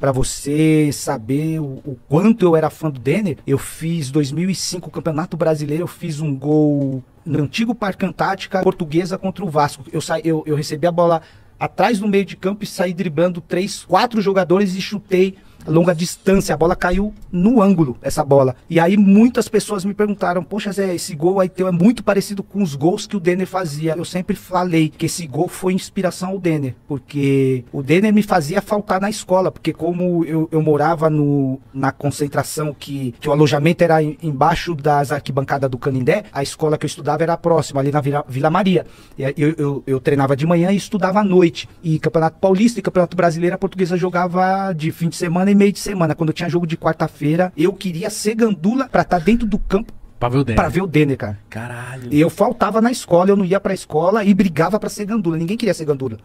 Pra você saber o, o quanto eu era fã do Denner, eu fiz 2005 o Campeonato Brasileiro, eu fiz um gol no antigo Parque Antártica Portuguesa contra o Vasco. Eu, sa... eu, eu recebi a bola atrás do meio de campo e saí driblando três, quatro jogadores e chutei longa distância. A bola caiu no ângulo, essa bola. E aí muitas pessoas me perguntaram: Poxa, Zé, esse gol aí teu é muito parecido com os gols que o Denner fazia. Eu sempre falei que esse gol foi inspiração ao Denner, porque o Denner me fazia faltar na escola, porque como eu, eu morava no, na concentração que, que o alojamento era em, embaixo das arquibancadas do Canindé, a escola que eu estudava era próxima, ali na Vila, Vila Maria. Eu, eu, eu treinava de manhã e estudava à noite. E Campeonato Paulista e Campeonato Brasileiro, a portuguesa jogava de fim de semana e meio de semana. Quando eu tinha jogo de quarta-feira, eu queria ser gandula pra estar dentro do campo Pra ver o Denner. pra ver o Denner, cara. Caralho. E eu faltava na escola, eu não ia pra escola e brigava pra ser gandula. Ninguém queria ser gandula.